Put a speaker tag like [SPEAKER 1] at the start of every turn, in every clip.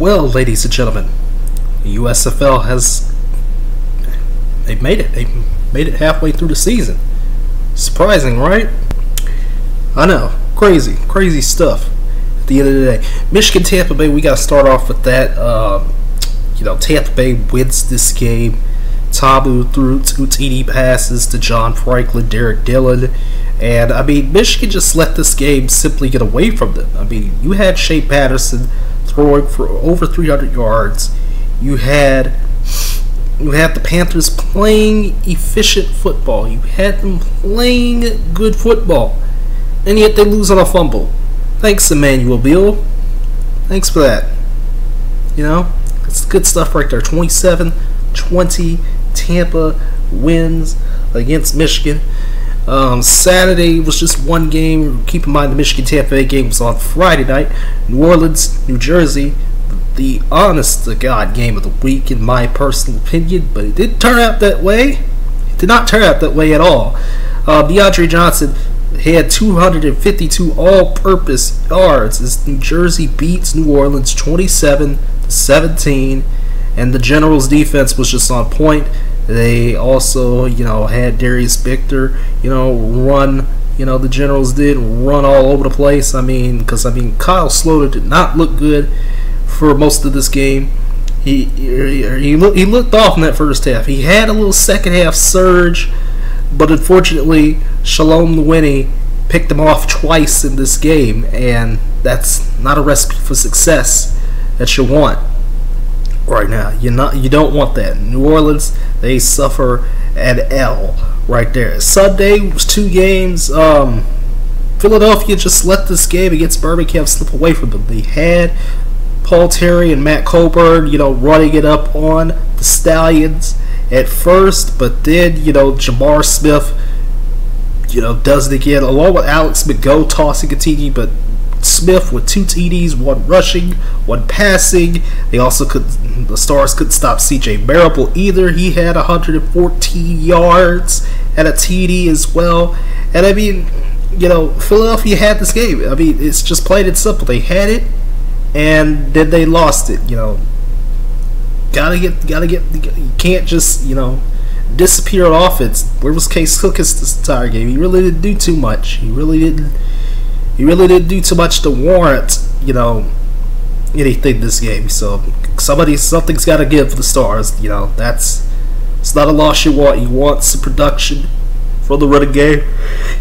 [SPEAKER 1] Well, ladies and gentlemen, the USFL has they've made it. They made it halfway through the season. Surprising, right? I know, crazy, crazy stuff. At the end of the day, Michigan Tampa Bay. We got to start off with that. Um, you know, Tampa Bay wins this game. Ta'amu threw two TD passes to John Franklin, Derrick Dillon, and I mean, Michigan just let this game simply get away from them. I mean, you had Shea Patterson throwing for over 300 yards. You had you had the Panthers playing efficient football. You had them playing good football, and yet they lose on a fumble. Thanks, Emmanuel Beal. Thanks for that. You know, it's good stuff right there. 27 20 Tampa wins against Michigan. Um, Saturday was just one game. Keep in mind the Michigan Tampa Bay game was on Friday night. New Orleans, New Jersey, the honest to God game of the week, in my personal opinion, but it didn't turn out that way. It did not turn out that way at all. Uh, DeAndre Johnson had 252 all purpose yards as New Jersey beats New Orleans 27 17, and the Generals' defense was just on point. They also, you know, had Darius Victor, you know, run. You know, the Generals did run all over the place. I mean, because I mean, Kyle Sloter did not look good for most of this game. He he, look, he looked off in that first half. He had a little second half surge, but unfortunately, Shalom Lueni picked him off twice in this game, and that's not a recipe for success that you want right now. You not you don't want that. New Orleans they suffer at L right there. Sunday was two games. Um, Philadelphia just let this game against Birmingham slip away from them. They had Paul Terry and Matt Colburn, you know, running it up on the Stallions at first, but then you know J'Mar Smith, you know, does it again along with Alex McGough tossing a TD, but Smith with two TDs, one rushing, one passing. They also could the Stars couldn't stop CJ Marable either. He had 114 yards and a TD as well. And I mean, you know, Philadelphia had this game. I mean, it's just plain and simple. They had it, and then they lost it. You know, gotta get, gotta get. You can't just, you know, disappear on offense. Where was Case Cookus this entire game? He really didn't do too much. He really didn't he really didn't do too much to warrant, you know, anything this game. So somebody, something's got to give for the Stars. You know, that's it's not a loss you want. You want some production for the running game.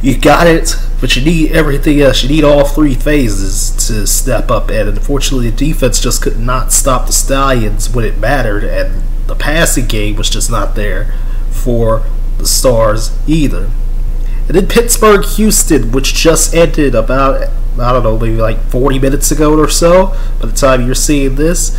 [SPEAKER 1] You got it, but you need everything else. You need all three phases to step up. And unfortunately, the defense just could not stop the Stallions when it mattered, and the passing game was just not there for the Stars either. And then Pittsburgh Houston, which just ended about, I don't know, maybe like 40 minutes ago or so, by the time you're seeing this.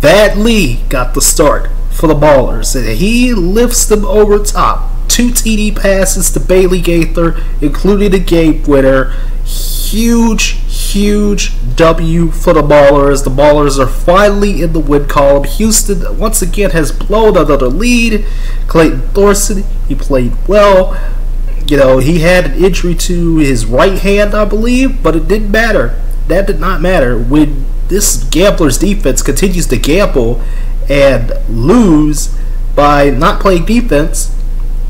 [SPEAKER 1] Vad Lee got the start for the Maulers, and he lifts them over top. Two TD passes to Bailey Gaither, including a game winner. Huge, huge W for the Maulers. The Maulers are finally in the win column. Houston, once again, has blown another lead. Clayton Thorson, he played well you know, he had an injury to his right hand, I believe, but it didn't matter. That did not matter. When this gambler's defense continues to gamble and lose by not playing defense,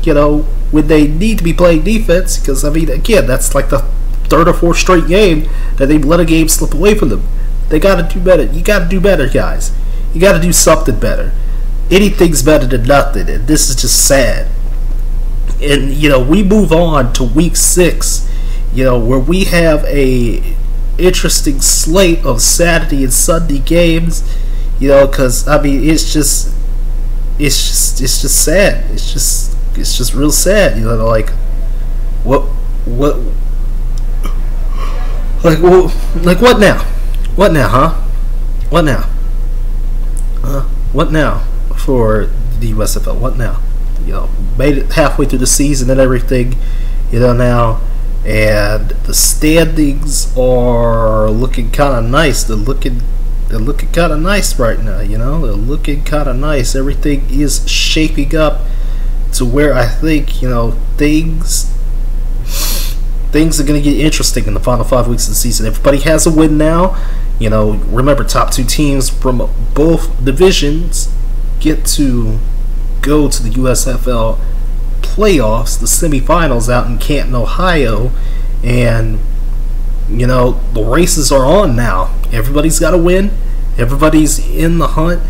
[SPEAKER 1] you know, when they need to be playing defense, because, I mean, again, that's like the third or fourth straight game that they've let a game slip away from them. They got to do better. You got to do better, guys. You got to do something better. Anything's better than nothing, and this is just sad and you know we move on to week six you know where we have a interesting slate of saturday and sunday games you know because i mean it's just it's just it's just sad. It's just it's just real sad you know like what what like well, like what now? What now huh? What now? Uh, what now for the usfl what now you know made it halfway through the season and everything, you know now, and the standings are looking kind of nice. They're looking they're looking kind of nice right now. You know they're looking kind of nice. Everything is shaping up to where I think you know things things are going to get interesting in the final five weeks of the season. Everybody has a win now. You know, remember top two teams from both divisions get to go to the USFL playoffs, the semifinals out in Canton, Ohio, and you know the races are on now. Everybody's got to win. Everybody's in the hunt.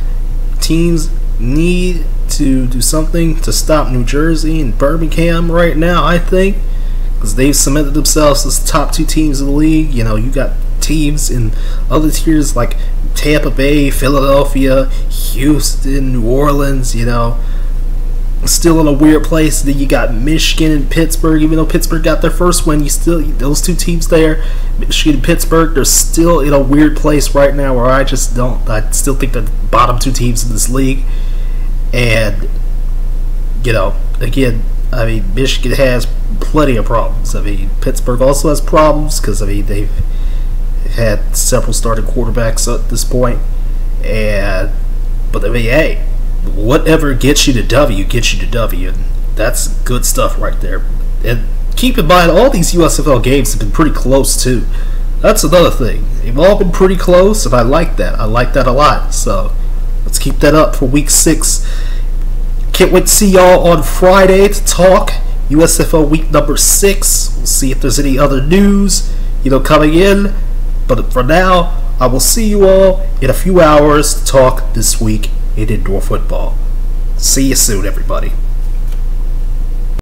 [SPEAKER 1] Teams need to do something to stop New Jersey and Birmingham right now. I think because they've cemented themselves as the top two teams in the league. You know, you got teams in other tiers like Tampa Bay, Philadelphia, Houston, New Orleans. You know, still in a weird place. Then you got Michigan and Pittsburgh. Even though Pittsburgh got their first win, you still those two teams there, Michigan and Pittsburgh, they're still in a weird place right now. Where I just don't. I still think the bottom two teams in this league, and you know, again, I mean, Michigan has plenty of problems. I mean, Pittsburgh also has problems because I mean they've had several starting quarterbacks at this point, and but I mean, hey whatever gets you to W gets you to W, and that's good stuff right there. And keep in mind, all these USFL games have been pretty close too. That's another thing. They've all been pretty close, and I like that. I like that a lot. So let's keep that up for week six. Can't wait to see y'all on Friday to talk USFL week number six. We'll see if there's any other news, you know, coming in. But for now, I will see you all in a few hours to talk this week in indoor football. See you soon, everybody.